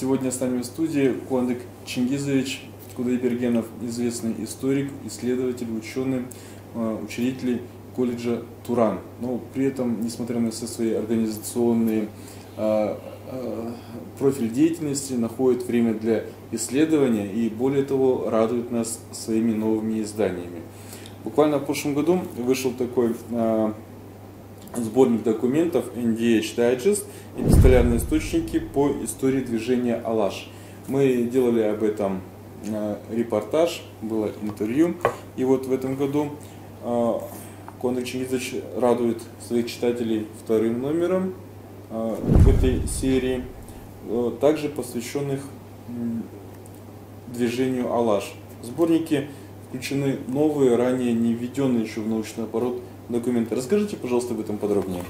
Сегодня с нами в студии Куандык Чингизович Кудайбергенов, известный историк, исследователь, ученый, э, учредитель колледжа Туран. Но при этом, несмотря на все свои организационные э, э, профиль деятельности, находит время для исследования и, более того, радует нас своими новыми изданиями. Буквально в прошлом году вышел такой сборник документов NDH Digest и пистолярные источники по истории движения Алаш. Мы делали об этом э, репортаж, было интервью. И вот в этом году э, Конрад Чингизович радует своих читателей вторым номером э, в этой серии, также посвященных движению Алаш. В сборнике включены новые, ранее не введенные еще в научный оборот документы. Расскажите, пожалуйста, об этом подробнее.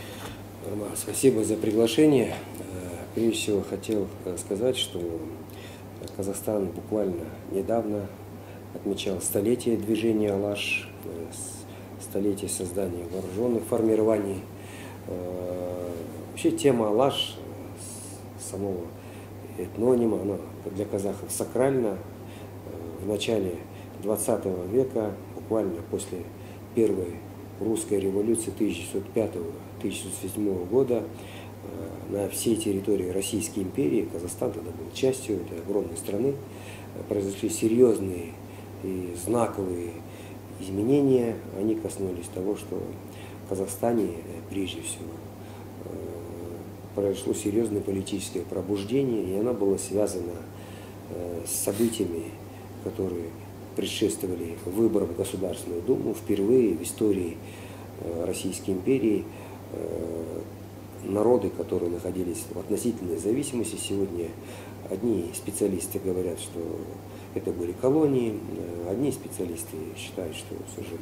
Спасибо за приглашение. Э, прежде всего хотел э, сказать, что Казахстан буквально недавно отмечал столетие движения «Алаш», э, столетие создания вооруженных формирований. Вообще тема «Алаш» самого этнонима, она для казахов сакральна. В начале 20 века, буквально после первой русской революции 1905-1907 года э, на всей территории Российской империи, Казахстан тогда был частью этой огромной страны, э, произошли серьезные и знаковые изменения. Они коснулись того, что в Казахстане э, прежде всего произошло серьезное политическое пробуждение, и оно было связано с событиями, которые предшествовали выборам в Государственную Думу, впервые в истории э, Российской империи э, народы, которые находились в относительной зависимости сегодня, одни специалисты говорят, что это были колонии, э, одни специалисты считают, что все же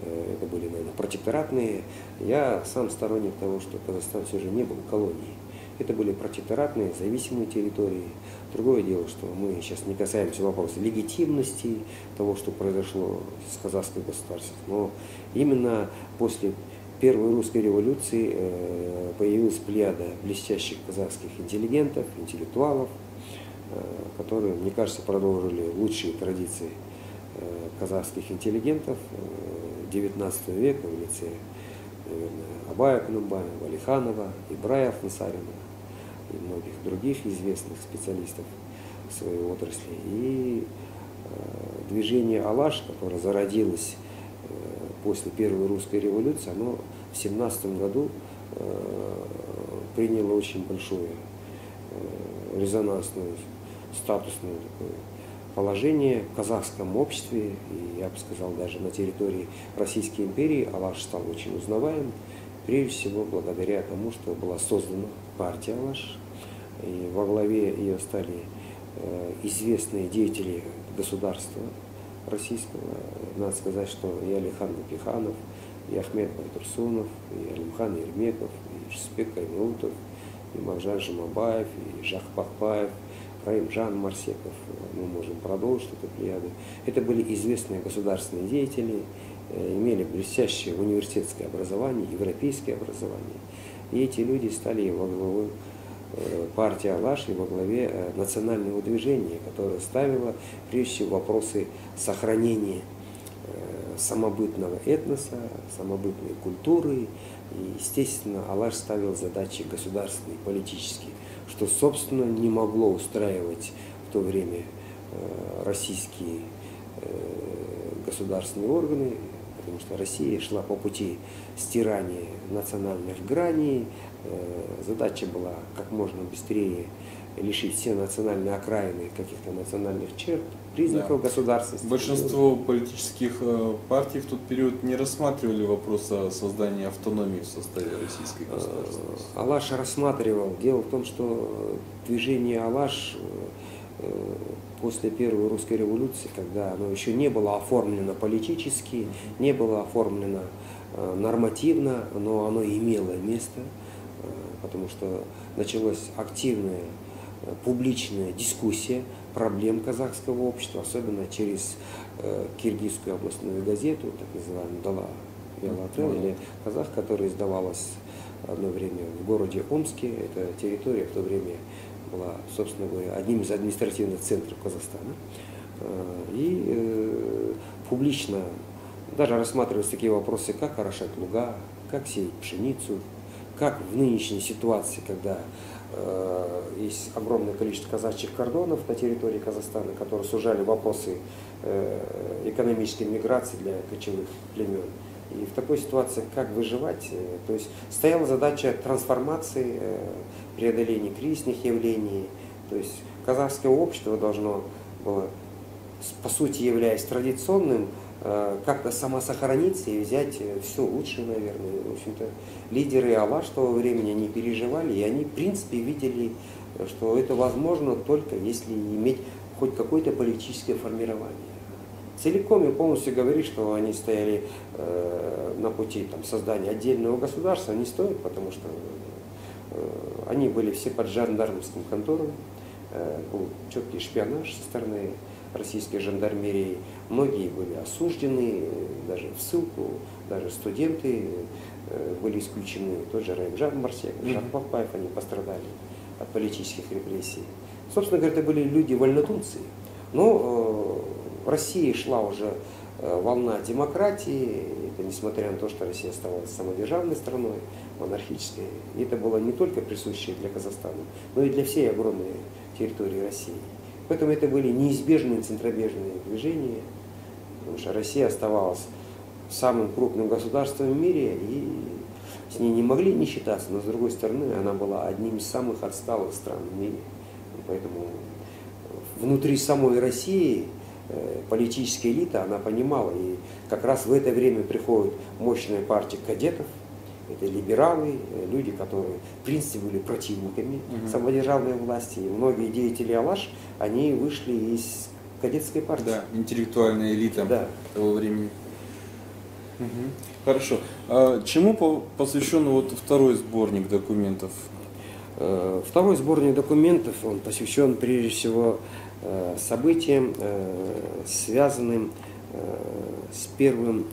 это были, наверное, протекторатные. Я сам сторонник того, что Казахстан все же не был колонией. Это были протекторатные, зависимые территории. Другое дело, что мы сейчас не касаемся вопроса легитимности того, что произошло с казахской государством. Но именно после Первой русской революции э, появилась плеяда блестящих казахских интеллигентов, интеллектуалов, э, которые, мне кажется, продолжили лучшие традиции э, казахских интеллигентов XIX века в лице наверное, Абая Канумбая, Валиханова, Ибраев Насарина, и многих других известных специалистов в своей отрасли. И э, движение «Алаш», которое зародилось э, после Первой русской революции, оно в 17 году э, приняло очень большое резонансное, статусное такое положение в казахском обществе, и я бы сказал, даже на территории Российской империи Алаш стал очень узнаваем, прежде всего благодаря тому, что была создана партия Алаш, и во главе ее стали э, известные деятели государства российского. Надо сказать, что и Алихан Бапиханов, и Ахмед Байтурсунов, и Алимхан Ермеков, и Шеспек Каймаутов, и Махжан Жамабаев, и Жах Пахпаев, Раим Жан Марсеков, мы можем продолжить эту плеяду. Это были известные государственные деятели, имели блестящее университетское образование, европейское образование. И эти люди стали во главу э, партии Алаши во главе э, национального движения, которое ставило прежде всего вопросы сохранения самобытного этноса, самобытной культуры. И, естественно, Алаш ставил задачи государственные, политические, что, собственно, не могло устраивать в то время российские государственные органы, потому что Россия шла по пути стирания национальных граней. Э, задача была как можно быстрее лишить все национальные окраины каких-то национальных черт, признаков да. государственности. Большинство политических э, партий в тот период не рассматривали вопрос о создании автономии в составе российской э, государственности. Алаш рассматривал. Дело в том, что движение Алаш после Первой русской революции, когда оно еще не было оформлено политически, не было оформлено э, нормативно, но оно имело место, э, потому что началась активная э, публичная дискуссия проблем казахского общества, особенно через киргизскую областную газету, так называемую «Дала Велотрел» или «Казах», которая издавалась одно время в городе Омске. Это территория в то время была, собственно говоря, одним из административных центров Казахстана. И публично даже рассматривались такие вопросы, как орошать луга, как сеять пшеницу, как в нынешней ситуации, когда э, есть огромное количество казачьих кордонов на территории Казахстана, которые сужали вопросы э, экономической миграции для кочевых племен. И в такой ситуации как выживать? Э, то есть стояла задача трансформации, э, преодоления кризисных явлений. То есть казахское общество должно было, по сути являясь традиционным, Э, как-то самосохраниться и взять все лучшее, наверное. В общем-то, лидеры Аллаш того времени не переживали, и они, в принципе, видели, что это возможно только если иметь хоть какое-то политическое формирование. Целиком и полностью говорить, что они стояли э, на пути там, создания отдельного государства, не стоит, потому что э, они были все под жандармским контором, э, был четкий шпионаж со стороны российской жандармерии. Многие были осуждены, даже в ссылку, даже студенты э, были исключены. Тот же Раймжан Марсек, Жан Павпаев, они пострадали от политических репрессий. Собственно говоря, это были люди вольнодумцы. Но э, в России шла уже э, волна демократии, это несмотря на то, что Россия оставалась самодержавной страной, монархической. И это было не только присущее для Казахстана, но и для всей огромной территории России. Поэтому это были неизбежные центробежные движения, потому что Россия оставалась самым крупным государством в мире, и с ней не могли не считаться, но с другой стороны она была одним из самых отсталых стран в мире. Поэтому внутри самой России политическая элита, она понимала, и как раз в это время приходит мощная партия кадетов, это либералы, э, люди, которые в принципе были противниками угу. самодержавной власти. И многие деятели Алаш, они вышли из кадетской партии. Да, интеллектуальная элита да. того времени. Угу. Хорошо. А чему посвящен вот второй сборник документов? Э, второй сборник документов, он посвящен прежде всего э, событиям, связанным с первым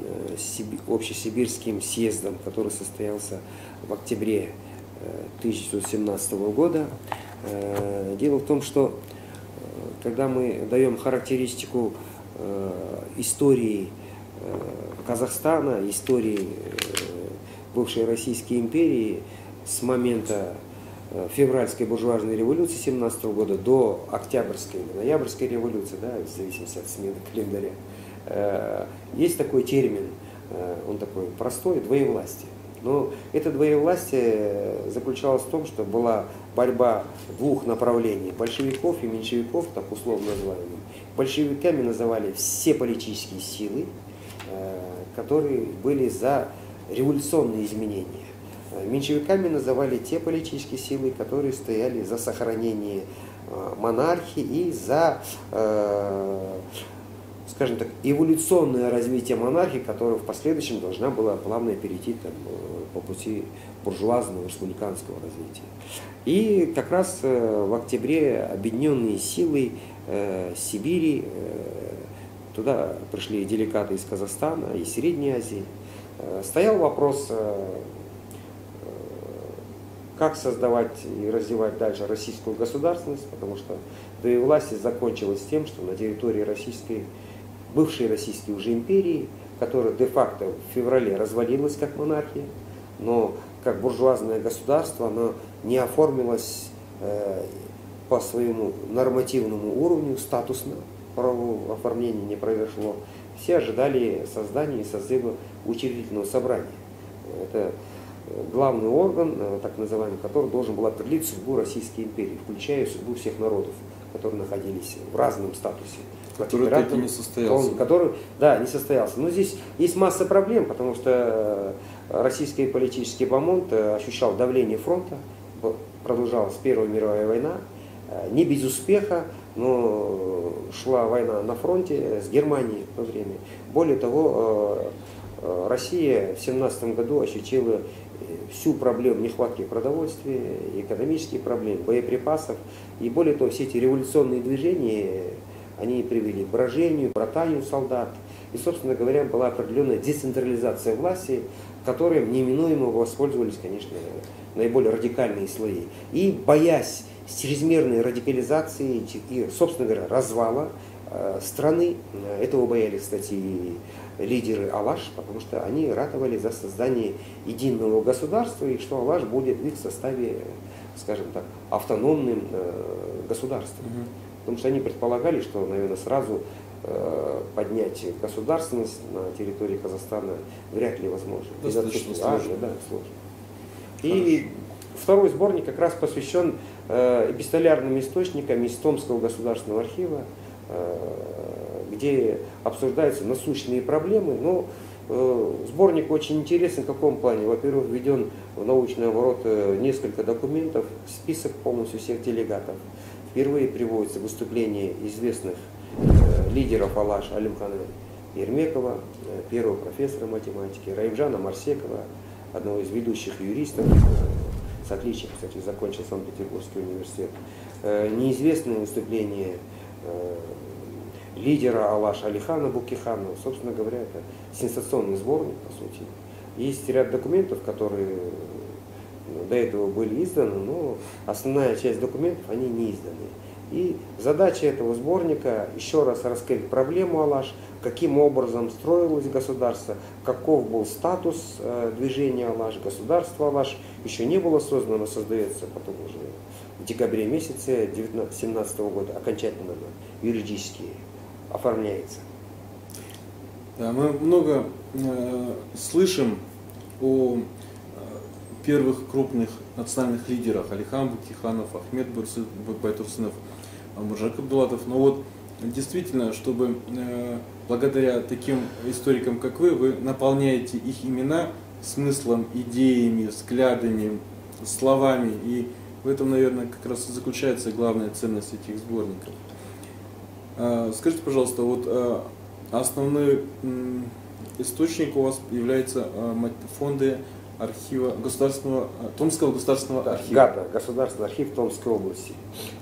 общесибирским съездом, который состоялся в октябре 1917 года. Дело в том, что когда мы даем характеристику э, истории э, Казахстана, истории э, бывшей Российской империи с момента февральской буржуазной революции 17 года до октябрьской, ноябрьской революции, да, в зависимости от смены календаря, есть такой термин, он такой простой, двоевластие. Но это двоевластие заключалось в том, что была борьба двух направлений, большевиков и меньшевиков, так условно называемых. Большевиками называли все политические силы, э, которые были за революционные изменения. Э, меньшевиками называли те политические силы, которые стояли за сохранение э, монархии и за скажем так, эволюционное развитие монархии, которая в последующем должна была плавно перейти там, э, по пути буржуазного республиканского развития. И как раз э, в октябре объединенные силы э, Сибири, э, туда пришли делегаты из Казахстана и Средней Азии, э, стоял вопрос, э, э, как создавать и развивать дальше российскую государственность, потому что до и власти закончилось тем, что на территории Российской бывшей российской уже империи, которая де-факто в феврале развалилась как монархия, но как буржуазное государство оно не оформилось э, по своему нормативному уровню, статусно правового оформления не произошло. Все ожидали создания и созыва учредительного собрания. Это главный орган, э, так называемый, который должен был определить судьбу Российской империи, включая судьбу всех народов, которые находились в разном статусе. Который так и не состоялся. Он, который, да, не состоялся. Но здесь есть масса проблем, потому что э, российский политический бомонд э, ощущал давление фронта, продолжалась Первая мировая война, не без успеха, но шла война на фронте с Германией в то время. Более того, Россия в 17 году ощутила всю проблему нехватки продовольствия, экономические проблемы, боеприпасов. И более того, все эти революционные движения они привели к брожению, братанию солдат. И, собственно говоря, была определенная децентрализация власти, которой неминуемо воспользовались, конечно, наиболее радикальные слои. И боясь чрезмерной радикализации и, собственно говоря, развала страны. Этого боялись, кстати, и лидеры Алаш, потому что они ратовали за создание единого государства и что Алаш будет в их составе, скажем так, автономным государством. Угу. Потому что они предполагали, что, наверное, сразу Э, поднять государственность на территории Казахстана вряд ли возможно. Достаточно сложно. Да, сложно. И второй сборник как раз посвящен э, эпистолярным источникам из Томского государственного архива, э, где обсуждаются насущные проблемы, но Сборник очень интересен в каком плане? Во-первых, введен в научный оборот несколько документов, список полностью всех делегатов. Впервые приводятся выступления известных Э, лидеров Алаш Алимхана Ермекова, э, первого профессора математики, Раимжана Марсекова, одного из ведущих юристов, э, с отличием, кстати, закончил Санкт-Петербургский университет. Неизвестное выступление лидера Алаш Алихана Букихана, собственно говоря, это сенсационный сборник, по сути. Есть ряд документов, которые до этого были изданы, но основная часть документов, они не изданы. И задача этого сборника еще раз раскрыть проблему Алаш, каким образом строилось государство, каков был статус э, движения Алаш, государства Алаш. Еще не было создано, создается потом уже в декабре месяце 2017 года окончательно юридически оформляется. Да, мы много э, слышим о первых крупных национальных лидерах Алихан Букиханов, Ахмед Байтурсынов, Муржак Абдулатов. Но вот действительно, чтобы э, благодаря таким историкам, как вы, вы наполняете их имена смыслом, идеями, взглядами, словами. И в этом, наверное, как раз и заключается главная ценность этих сборников. Э, скажите, пожалуйста, вот э, основной источник у вас является фонды архива государственного, Томского государственного да, архива. ГАТА, Государственный архив Томской области.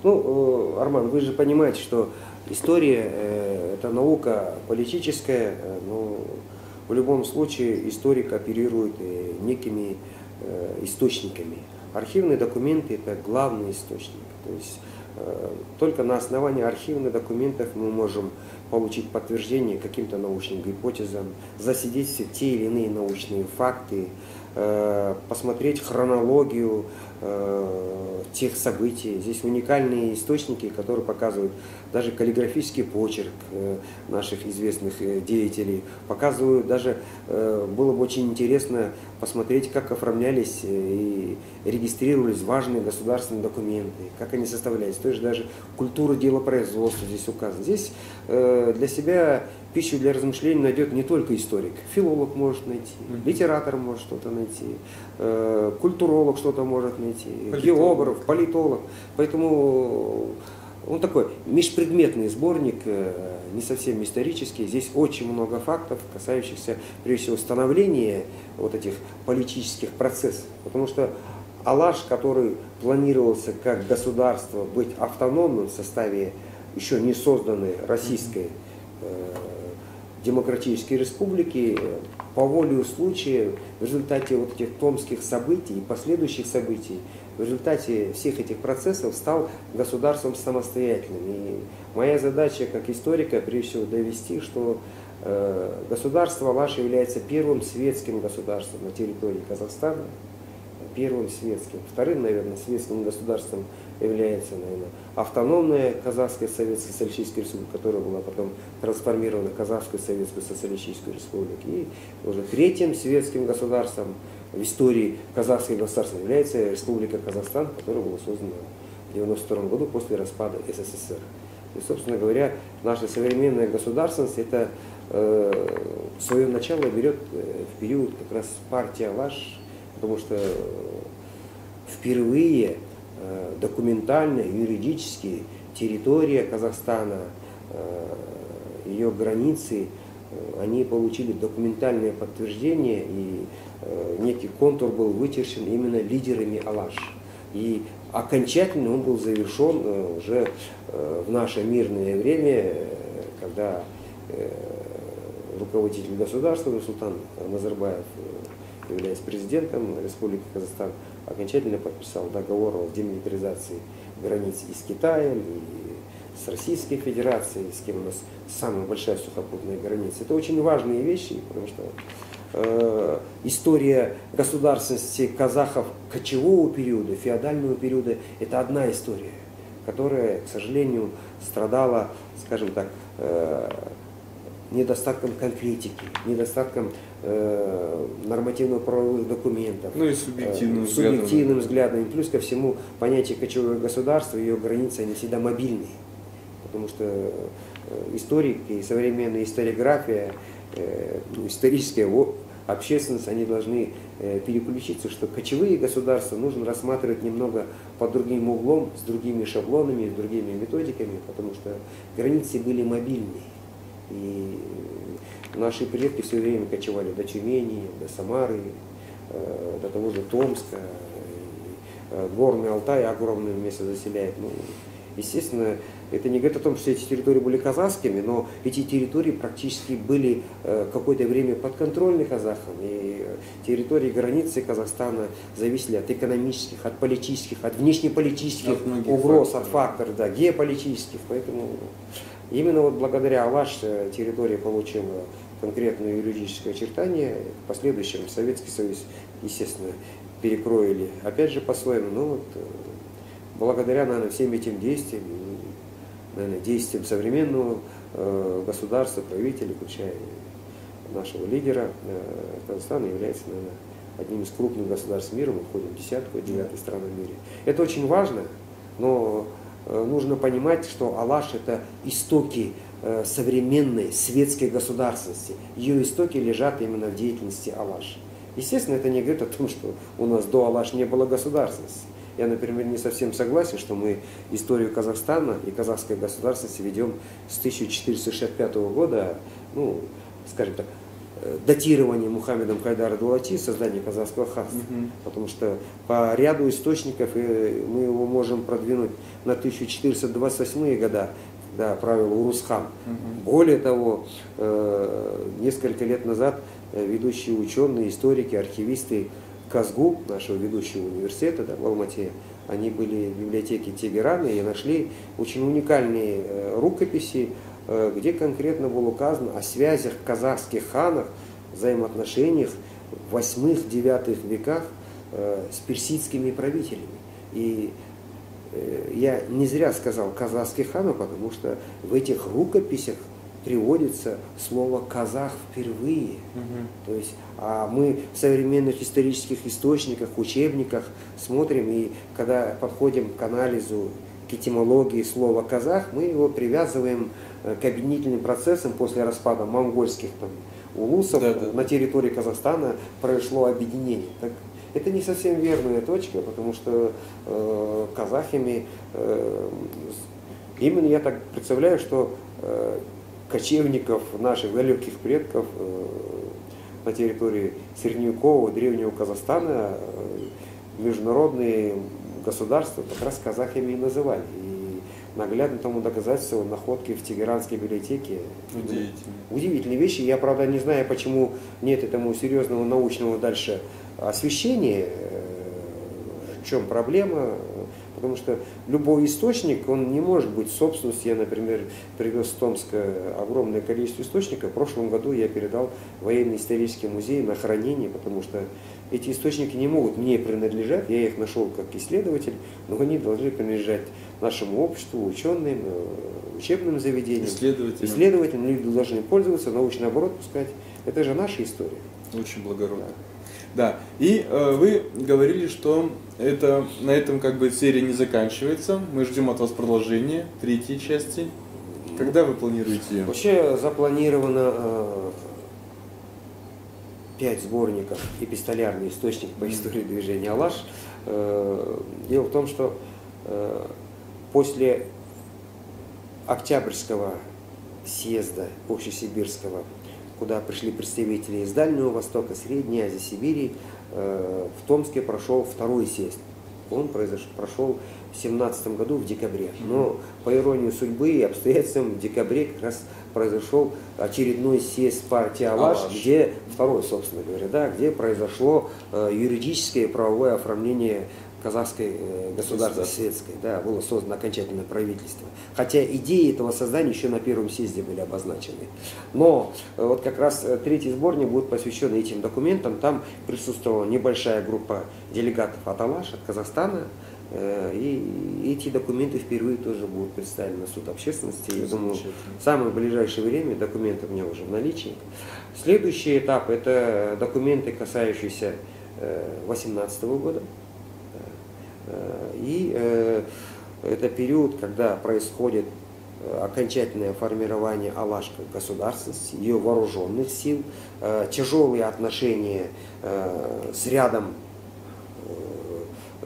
Ну, э, Арман, вы же понимаете, что история э, это наука политическая, э, но в любом случае историк оперирует некими источниками. Архивные документы это главный источник. То есть только на основании архивных документов мы можем получить подтверждение каким-то научным гипотезам, засидеть те или иные научные факты, Э, посмотреть хронологию э, тех событий. Здесь уникальные источники, которые показывают даже каллиграфический почерк э, наших известных деятелей. Показывают даже, было бы очень интересно посмотреть, как оформлялись и регистрировались важные государственные документы, как они составлялись. То есть даже культура делопроизводства здесь указана. Здесь для себя пищу для размышлений найдет не только историк. Филолог может найти, литератор может что-то найти, э, культуролог что-то может найти, политолог. географ, политолог. Поэтому он такой межпредметный сборник, э, не совсем исторический. Здесь очень много фактов, касающихся, прежде всего, становления вот этих политических процессов. Потому что Алаш, который планировался как государство быть автономным в составе еще не созданной российской э, демократической республики по воле случая в результате вот этих томских событий и последующих событий, в результате всех этих процессов стал государством самостоятельным. И моя задача как историка прежде всего довести, что э, государство Алаш является первым светским государством на территории Казахстана, первым светским. Вторым, наверное, светским государством является, наверное, автономная Казахская Советская Социалистическая Республика, которая была потом трансформирована в Казахскую Советскую Социалистическую Республику. И уже третьим светским государством в истории казахского государства является Республика Казахстан, которая была создана в 1992 году после распада СССР. И, собственно говоря, наша современная государственность это э, свое начало берет э, в период как раз партия Алаш, потому что впервые Э, документально, юридически территория Казахстана, э, ее границы, э, они получили документальное подтверждение, и некий контур был вычерчен именно лидерами Алаш. И окончательно он был завершен уже в наше мирное время, когда руководитель государства Султан Назарбаев, являясь президентом Республики Казахстан, окончательно подписал договор о демилитаризации границ и с Китаем, и с Российской Федерацией, с кем у нас самая большая сухопутная граница. Это очень важные вещи, потому что э, история государственности казахов кочевого периода, феодального периода, это одна история, которая, к сожалению, страдала, скажем так, э, недостатком конкретики, недостатком э, нормативно-правовых документов. Ну и субъективным, э, субъективным взглядом. И плюс ко всему понятие кочевое государство, ее границы, они всегда мобильные. Потому что э, историк и современная историография, э, ну, историческая общественность, они должны э, переключиться, что кочевые государства нужно рассматривать немного под другим углом, с другими шаблонами, с другими методиками, потому что границы были мобильные. И наши предки все время кочевали до Тюмени, до Самары, э, до того же Томска. Э, горный Алтай огромное место заселяет. Ну, естественно, это не говорит о том, что эти территории были казахскими, но эти территории практически были э, какое-то время подконтрольны казахам. И территории границы Казахстана зависели от экономических, от политических, от внешнеполитических от угроз, факторов. от факторов, да, геополитических. Поэтому Именно вот благодаря Алаш территория получила конкретное юридическое очертание. В последующем Советский Союз, естественно, перекроили опять же по-своему. Но вот э, благодаря, наверное, всем этим действиям, наверное, действиям современного э, государства, правителя, включая нашего лидера, э, Казахстан является, наверное, одним из крупных государств мира. Мы входим в десятку, девятой страны в мире. Это очень важно, но нужно понимать, что Алаш это истоки э, современной светской государственности. Ее истоки лежат именно в деятельности Алаш. Естественно, это не говорит о том, что у нас до Алаш не было государственности. Я, например, не совсем согласен, что мы историю Казахстана и казахской государственности ведем с 1465 года, ну, скажем так, Э, датирование Мухаммедом Хайдара Дулати создания казахского ханства. Угу. Потому что по ряду источников э, мы его можем продвинуть на 1428 года, когда правил Урусхан. Угу. Более того, э, несколько лет назад ведущие ученые, историки, архивисты Казгу, нашего ведущего университета да, в Алмате, они были в библиотеке Тегерана и нашли очень уникальные рукописи Э, где конкретно было указано о связях казахских ханов, взаимоотношениях в 8-9 веках э, с персидскими правителями. И э, я не зря сказал казахских ханов, потому что в этих рукописях приводится слово казах впервые. Угу. То есть, а мы в современных исторических источниках, учебниках смотрим, и когда подходим к анализу, к этимологии слова казах, мы его привязываем Э, к объединительным процессам после распада монгольских там, улусов да, да. на территории Казахстана произошло объединение. Так, это не совсем верная точка, потому что э, казахами, э, именно я так представляю, что э, кочевников наших далеких предков э, на территории средневекового древнего Казахстана э, международные государства как раз казахами и называли. Наглядно тому доказательство находки в Тегеранской библиотеке. Удивительно. Удивительные вещи. Я, правда, не знаю, почему нет этому серьезного научного дальше освещения, э, в чем проблема. Потому что любой источник, он не может быть собственностью. Я, например, привез в Томск огромное количество источников. В прошлом году я передал военный исторический музей на хранение, потому что эти источники не могут мне принадлежать. Я их нашел как исследователь, но они должны принадлежать нашему обществу, ученым, э, учебным заведениям, исследователям. исследователям. Люди должны пользоваться, научный оборот пускать. Это же наша история. Очень благородно. Да. да. И э, вы говорили, что это на этом как бы серия не заканчивается. Мы ждем от вас продолжения третьей части. Когда вы планируете ее? Вообще запланировано э, пять сборников эпистолярный источник по истории движения Алаш. Э, дело в том, что э, после Октябрьского съезда общесибирского, куда пришли представители из Дальнего Востока, Средней Азии, Сибири, э, в Томске прошел второй съезд. Он произошел, прошел в 17 году в декабре. Но по иронии судьбы и обстоятельствам в декабре как раз произошел очередной съезд партии Алаш, Алаш. где, второй, собственно говоря, да, где произошло э, юридическое и правовое оформление казахской государства светской, да, было создано окончательное правительство. Хотя идеи этого создания еще на первом съезде были обозначены. Но вот как раз третий сборник будет посвящен этим документам. Там присутствовала небольшая группа делегатов от Алаш, от Казахстана, Э, и эти документы впервые тоже будут представлены на суд общественности. Я думаю, в самое ближайшее время документы у меня уже в наличии. Следующий этап – это документы, касающиеся 2018 э, года. Э, и это период, когда происходит окончательное формирование Алашка государственности, ее вооруженных сил, тяжелые отношения с рядом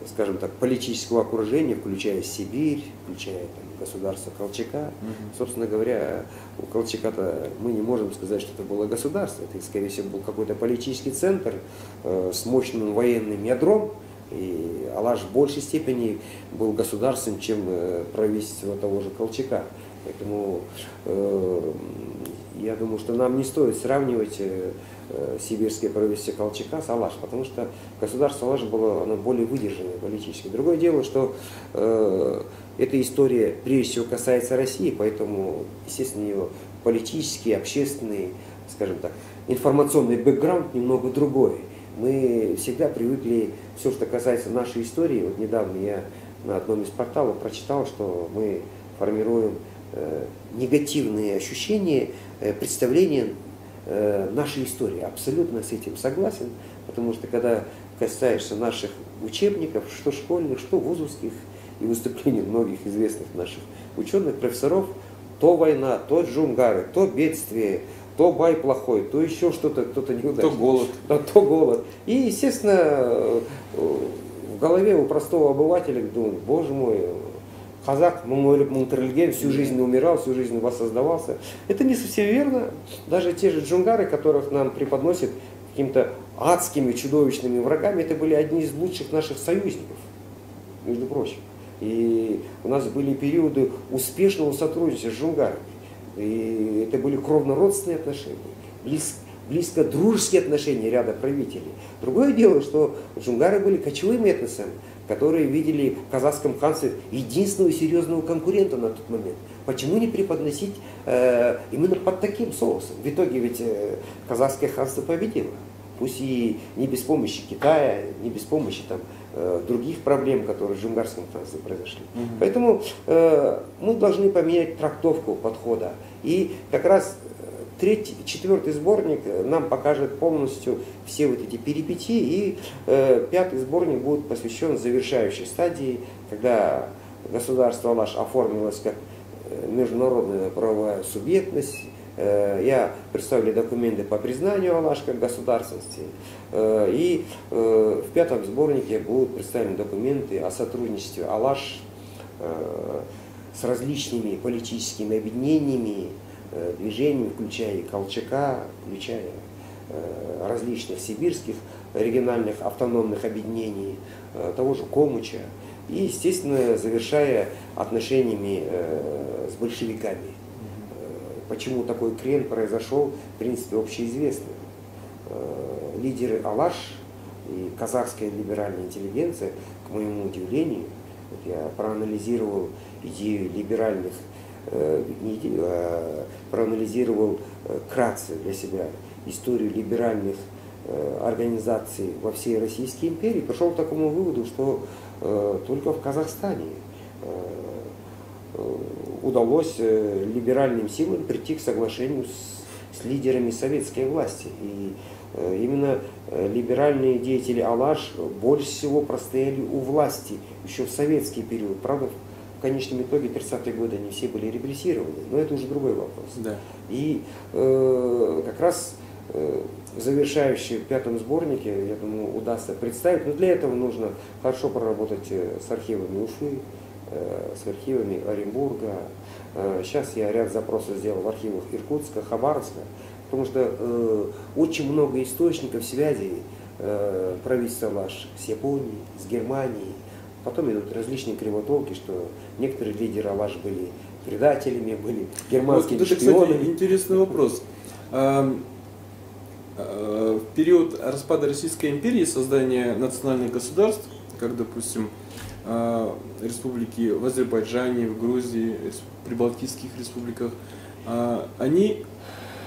скажем так, политического окружения, включая Сибирь, включая там, государство Колчака. Угу. Собственно говоря, у Колчака-то мы не можем сказать, что это было государство. Это, скорее всего, был какой-то политический центр э, с мощным военным ядром. И Алаш в большей степени был государством, чем э, правительство того же Колчака. Поэтому э, я думаю, что нам не стоит сравнивать э, Э, сибирское правительство Колчака с Алаш, потому что государство Алаш было оно более выдержанное политически. Другое дело, что э, эта история прежде всего касается России, поэтому, естественно, ее политический, общественный, скажем так, информационный бэкграунд немного другой. Мы всегда привыкли, все, что касается нашей истории, вот недавно я на одном из порталов прочитал, что мы формируем э, негативные ощущения, э, представления Э, нашей истории. Абсолютно с этим согласен, потому что когда касаешься наших учебников, что школьных, что вузовских, и выступлений многих известных наших ученых, профессоров, то война, то джунгары, то бедствие, то бай плохой, то еще что-то, кто-то неудачный. То голод. То, то голод. И, естественно, э, в голове у простого обывателя думают, боже мой, казак Мунтерлген всю жизнь умирал, всю жизнь воссоздавался. Это не совсем верно. Даже те же джунгары, которых нам преподносят какими-то адскими, чудовищными врагами, это были одни из лучших наших союзников, между прочим. И у нас были периоды успешного сотрудничества с джунгарами. И это были кровно-родственные отношения, близко, близко дружеские отношения ряда правителей. Другое дело, что джунгары были кочевыми этносами, которые видели в казахском ханстве единственного серьезного конкурента на тот момент. Почему не преподносить э, именно под таким соусом? В итоге ведь э, казахское ханство победило. Пусть и не без помощи Китая, не без помощи там, других проблем, которые в джунгарском ханстве произошли. Угу. Поэтому э, мы должны поменять трактовку подхода. И как раз Третий, четвертый сборник нам покажет полностью все вот эти перипетии, и э, пятый сборник будет посвящен завершающей стадии, когда государство Алаш оформилось как э, международная правовая субъектность. Э, я представлю документы по признанию Алаш как государственности. Э, и э, в пятом сборнике будут представлены документы о сотрудничестве Алаш с различными политическими объединениями, движениями, включая и Колчака, включая различных сибирских региональных автономных объединений, того же Комуча, и, естественно, завершая отношениями с большевиками. Почему такой крен произошел, в принципе, общеизвестно. Лидеры Алаш и казахская либеральная интеллигенция, к моему удивлению, вот я проанализировал идею либеральных Э, а проанализировал э, кратце для себя историю либеральных э, организаций во всей Российской империи, пришел к такому выводу, что только в Казахстане удалось либеральным силам прийти к соглашению с, с лидерами советской власти. И именно либеральные деятели Алаш больше всего простояли у власти еще в советский период. Правда, в конечном итоге 30-е годы они все были репрессированы, но это уже другой вопрос. Да. И э, как раз э, завершающий в пятом сборнике, я думаю, удастся представить, но для этого нужно хорошо проработать э, с архивами Уфы, э, с архивами Оренбурга. Э, сейчас я ряд запросов сделал в архивах Иркутска, Хабаровска, потому что э, очень много источников связей э, правительства ваш с Японией, с Германией, Потом идут различные кривотолки, что некоторые лидеры Алаш были предателями, были германскими вот, это, шпионами. Кстати, интересный вопрос. В период распада Российской империи создания национальных государств как, допустим, э, республики в Азербайджане, в Грузии, в прибалтийских республиках, э, они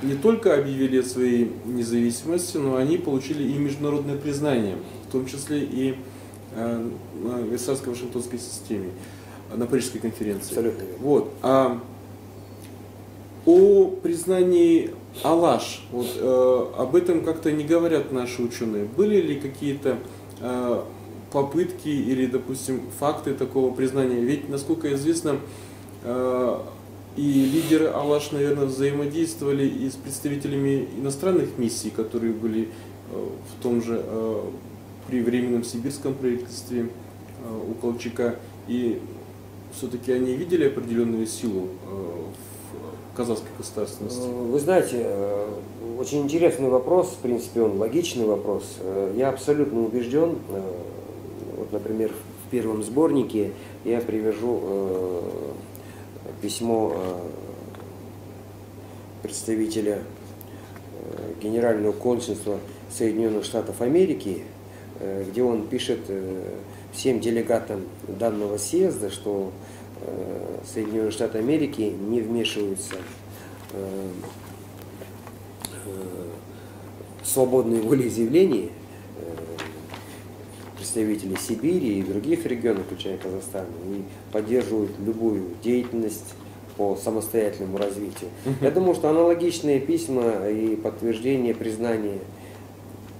не только объявили о своей независимости, но они получили и международное признание, в том числе и на Версальско-Вашингтонской системе, на Парижской конференции. Абсолютно. Вот. А о признании Алаш, вот, э, об этом как-то не говорят наши ученые. Были ли какие-то э, попытки или, допустим, факты такого признания? Ведь, насколько известно, э, и лидеры Алаш, наверное, взаимодействовали и с представителями иностранных миссий, которые были э, в том же э, при Временном Сибирском правительстве у Колчака. И все-таки они видели определенную силу в казахской государственности? Вы знаете, очень интересный вопрос, в принципе, он логичный вопрос. Я абсолютно убежден, например, в первом сборнике я привяжу письмо представителя Генерального консульства Соединенных Штатов Америки, где он пишет всем делегатам данного съезда, что э, Соединенные Штаты Америки не вмешиваются э, э, в свободные волеизъявления представителей Сибири и других регионов, включая Казахстан, и поддерживают любую деятельность по самостоятельному развитию. Я думаю, что аналогичные письма и подтверждение признания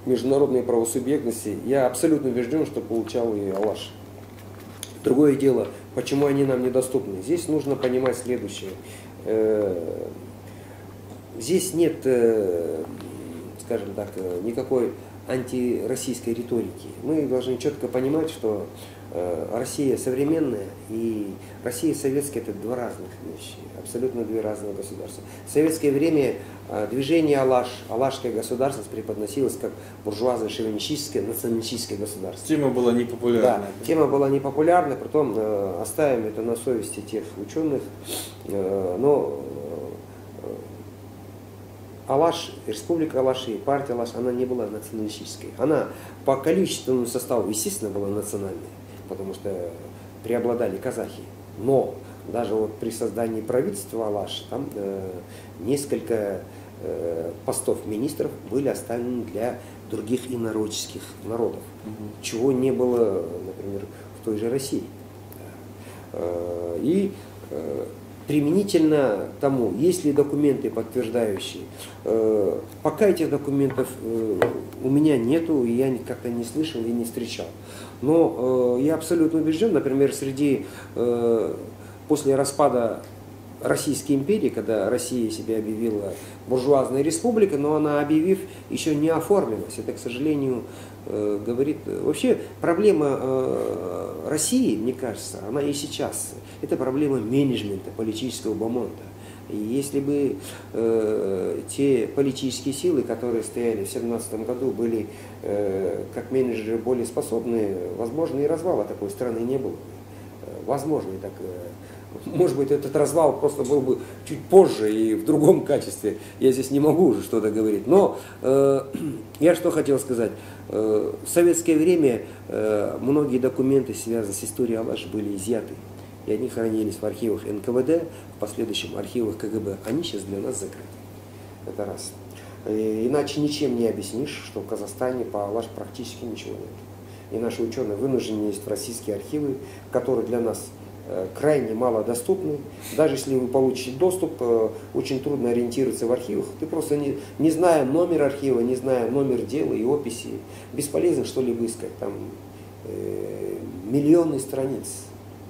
международной правосубъектности, я абсолютно убежден, что получал и Алаш. Другое дело, почему они нам недоступны. Здесь нужно понимать следующее. Э, здесь нет, э, скажем так, никакой антироссийской риторики. Мы должны четко понимать, что Э, Россия современная и Россия советская это два разных вещи, абсолютно две разные государства. В советское время э, движение Алаш, Алашское государство преподносилось как буржуазно-шовинистическое, националистическое государство. Тема была непопулярна. Да, тема была непопулярна, потом э, оставим это на совести тех ученых, но Алаш, республика Алаши, партия Алаш, она не была националистической. Она по количественному составу, естественно, была национальной потому что преобладали казахи. Но даже вот при создании правительства Алаш там э, несколько э, постов министров были оставлены для других инородческих народов, угу. чего не было, например, в той же России. Э, и э, применительно тому, есть ли документы подтверждающие. Э, пока этих документов э, у меня нету, и я как-то не слышал и не встречал. Но э, я абсолютно убежден, например, среди после распада Российской империи, когда Россия себя объявила буржуазной республикой, но она, объявив, еще не оформилась. Это, к сожалению, э, говорит... Вообще проблема э, России, мне кажется, она и сейчас. Это проблема менеджмента, политического бомонда. И если бы э, те политические силы, которые стояли в 2017 году, были э, как менеджеры более способны, возможно, и развала такой страны не было. Возможно, и так э, может быть, этот развал просто был бы чуть позже и в другом качестве. Я здесь не могу уже что-то говорить. Но э, я что хотел сказать. Э, в советское время э, многие документы, связанные с историей Алаш, были изъяты. И они хранились в архивах НКВД, в последующем архивах КГБ. Они сейчас для нас закрыты. Это раз. Э, иначе ничем не объяснишь, что в Казахстане по Алаш практически ничего нет. И наши ученые вынуждены есть в российские архивы, которые для нас крайне малодоступны. Даже если вы получите доступ, э, очень трудно ориентироваться в архивах. Ты просто не, не зная номер архива, не зная номер дела и описи, бесполезно что-либо искать. Там э, миллионы страниц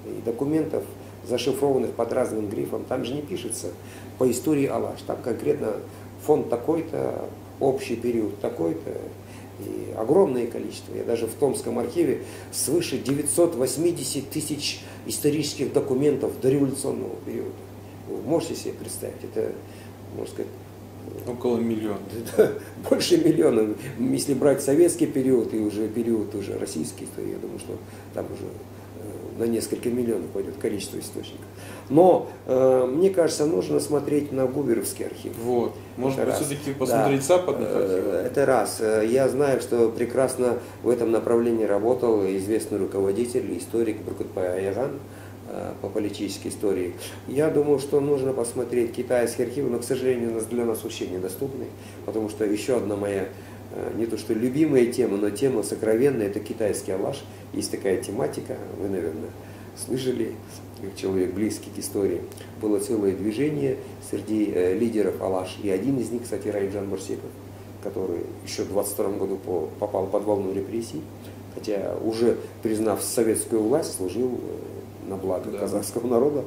и документов, зашифрованных под разным грифом. Там же не пишется по истории Алаш. Там конкретно фонд такой-то, общий период такой-то, и огромное количество. Я даже в Томском архиве свыше 980 тысяч исторических документов дореволюционного периода. Вы можете себе представить? Это, можно сказать, Около миллиона. Больше миллиона. Если брать советский период и уже период уже российский, то я думаю, что там уже э, на несколько миллионов пойдет количество источников. Но э, мне кажется, нужно смотреть на Губеровский архив. Вот. Может это быть, все-таки посмотреть да. западных э, архивов? Это раз. Э, я знаю, что прекрасно в этом направлении работал известный руководитель, историк Буркутпай Аяган э, по политической истории. Я думаю, что нужно посмотреть китайские архивы, но, к сожалению, для нас вообще недоступны, потому что еще одна моя не то что любимая тема, но тема сокровенная, это китайский алаш. Есть такая тематика, вы, наверное, слышали, как человек близкий к истории. Было целое движение среди э, лидеров Алаш. И один из них, кстати, Раиджан Мурсиков, который еще в 22 году по, попал под волну репрессий, хотя уже признав советскую власть, служил э, на благо да. казахского народа.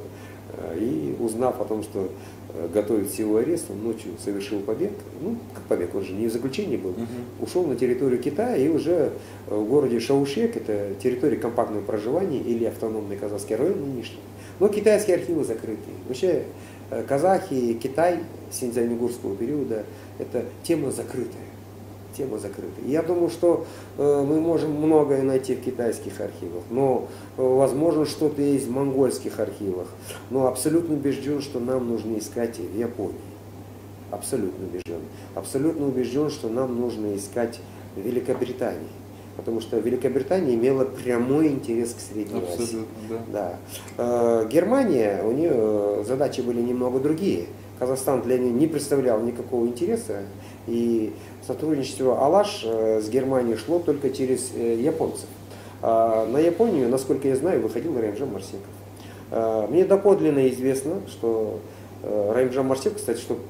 Э, и узнав о том, что Э, готовится его арест, он ночью совершил побег, ну, как побег, он же не в заключении был, угу. ушел на территорию Китая и уже э, в городе Шаушек, это территория компактного проживания или автономный казахский район нынешний. Но китайские архивы закрыты. Вообще казахи, Китай синьцзянь-угурского периода – это тема закрытая тема закрыта. Я думаю, что э, мы можем многое найти в китайских архивах, но э, возможно что-то есть в монгольских архивах. Но абсолютно убежден, что нам нужно искать в Японии. Абсолютно убежден. Абсолютно убежден, что нам нужно искать в Великобритании. Потому что Великобритания имела прямой интерес к Средней Абсолютно, Азии. Да. Да. Э, Германия, у нее задачи были немного другие. Казахстан для нее не представлял никакого интереса. И сотрудничество Алаш э, с Германией шло только через э, японцев. А на Японию, насколько я знаю, выходил Раймджан Марсенков. А, мне доподлинно известно, что э, Раймджан Марсенков, кстати, чтобы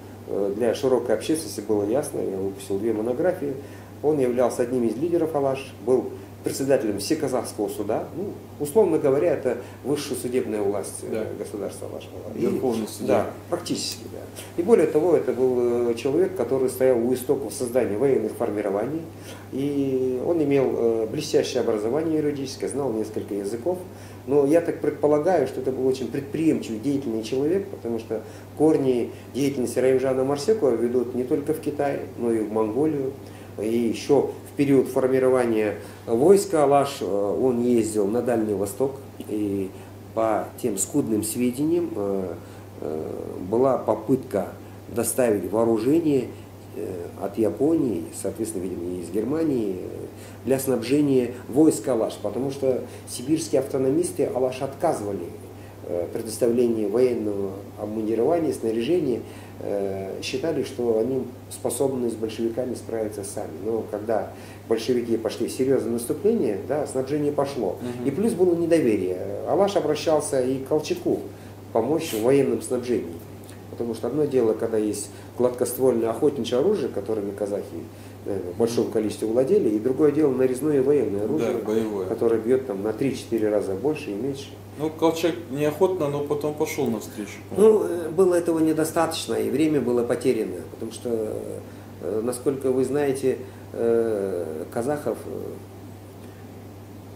для широкой общественности было ясно, я выпустил две монографии, он являлся одним из лидеров Алаш, был председателем Всеказахского суда. Ну, условно говоря, это высшая судебная власть э, да. государства вашего. Верховный судья. Да, практически, да. И более того, это был э, человек, который стоял у истоков создания военных формирований. И он имел э, блестящее образование юридическое, знал несколько языков. Но я так предполагаю, что это был очень предприимчивый, деятельный человек, потому что корни деятельности Раимжана Марсекова ведут не только в Китай, но и в Монголию. И еще период формирования войска. Алаш э, он ездил на Дальний Восток и по тем скудным сведениям э, э, была попытка доставить вооружение от Японии, соответственно, видимо, из Германии, для снабжения войск Алаш, потому что сибирские автономисты Алаш отказывали предоставлении военного обмундирования, снаряжения, Э, считали, что они способны с большевиками справиться сами. Но когда большевики пошли в серьезное наступление, да, снабжение пошло. Угу. И плюс было недоверие. Алаш обращался и к Колчаку помочь в военном снабжении. Потому что одно дело, когда есть гладкоствольное охотничье оружие, которыми казахи наверное, в большом количестве владели, и другое дело нарезное военное оружие, да, которое бьет там на 3-4 раза больше и меньше. Ну, Колчак неохотно, но потом пошел навстречу. Ну, э, было этого недостаточно, и время было потеряно, потому что, э, насколько вы знаете, э, казахов,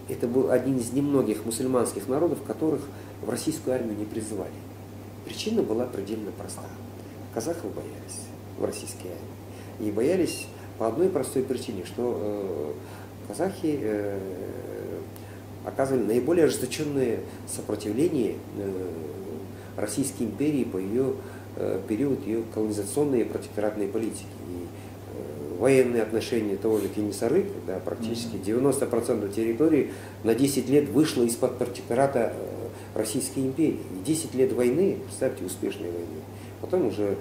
это был один из немногих мусульманских народов, которых в российскую армию не призывали. Причина была предельно проста. Казахов боялись в российской армии. И боялись по одной простой причине, что казахи оказывали наиболее ожесточенное сопротивление э, Российской империи по ее э, период ее колонизационной и протекторатной политики. И э, военные отношения того же Кенесары, когда практически 90% территории на 10 лет вышло из-под протектората Российской империи. И 10 лет войны, представьте, успешной войны. Потом уже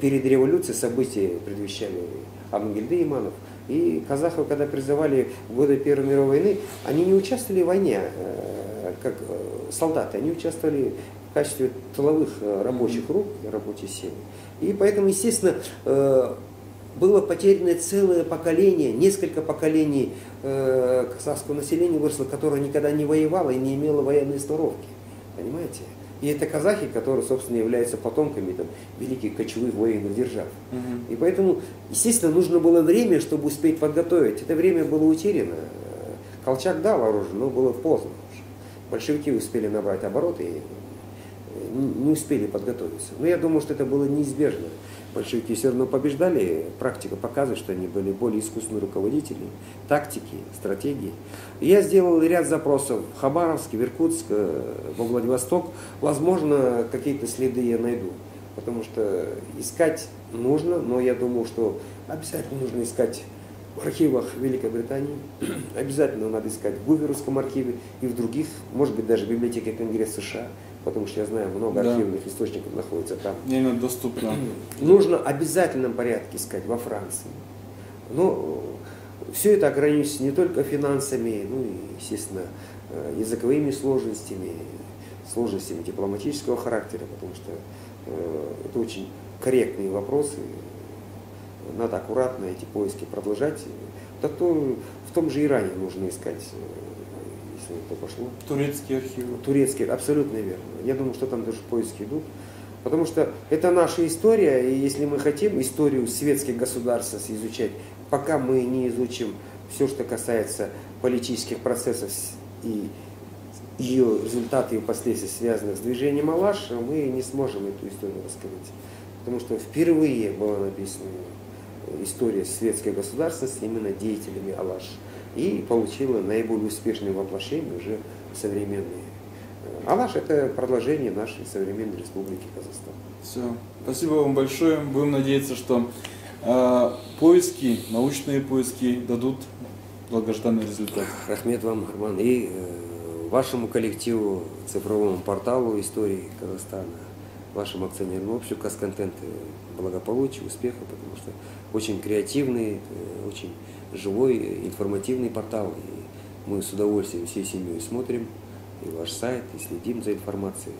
перед революцией события предвещали Амангельды Иманов – и казахов, когда призывали в годы Первой мировой войны, они не участвовали в войне э, как э, солдаты, они участвовали в качестве тыловых э, рабочих рук, рабочей силы. И поэтому, естественно, было потеряно целое поколение, несколько поколений казахского населения выросло, которое никогда не воевало и не имело военной сноровки. Понимаете? И это казахи, которые, собственно, являются потомками там, великих кочевых военных держав. Угу. И поэтому, естественно, нужно было время, чтобы успеть подготовить. Это время было утеряно. Колчак дал оружие, но было поздно. Большевики успели набрать обороты, и не успели подготовиться. Но я думаю, что это было неизбежно. Большевики все равно побеждали, практика показывает, что они были более искусственные руководители, тактики, стратегии. я сделал ряд запросов в Хабаровск, в Иркутск, э, во Владивосток. Возможно, какие-то следы я найду. Потому что искать нужно, но я думаю, что обязательно нужно искать в архивах Великобритании, обязательно надо искать в Гуверовском архиве и в других, может быть, даже в библиотеке Конгресса США, потому что я знаю, много да. архивных источников находится там. Именно доступно. Нужно в обязательном порядке искать во Франции. Но все это ограничится не только финансами, ну и, естественно, э, языковыми сложностями, сложностями дипломатического характера, потому что э, это очень корректные вопросы, надо аккуратно эти поиски продолжать. Так то в том же Иране нужно искать, если это пошло. Турецкие архивы. Турецкие, абсолютно верно. Я думаю, что там даже поиски идут. Потому что это наша история, и если мы хотим историю светских государств изучать, пока мы не изучим все, что касается политических процессов и ее результаты и последствия, связанных с движением Алаш, мы не сможем эту историю раскрыть. Потому что впервые было написано история светской государственности именно деятелями Алаш. И получила наиболее успешное воплощение уже современные. Алаш – это продолжение нашей современной республики Казахстан. Все. Спасибо вам большое. Будем надеяться, что э, поиски, научные поиски дадут долгожданный результат. Рахмет вам, Арман. И э, вашему коллективу, цифровому порталу истории Казахстана, вашему акционерному обществу Казконтент благополучия, успеха, потому что очень креативный, э, очень живой, информативный портал. И мы с удовольствием всей семьей смотрим и ваш сайт, и следим за информацией.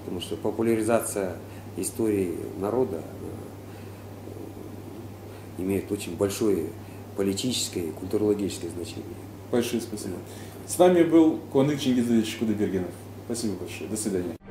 Потому что популяризация истории народа э, имеет очень большое политическое и культурологическое значение. Большое спасибо. С вами был Куанык Чингизович Кудайбергенов. Спасибо большое. До свидания.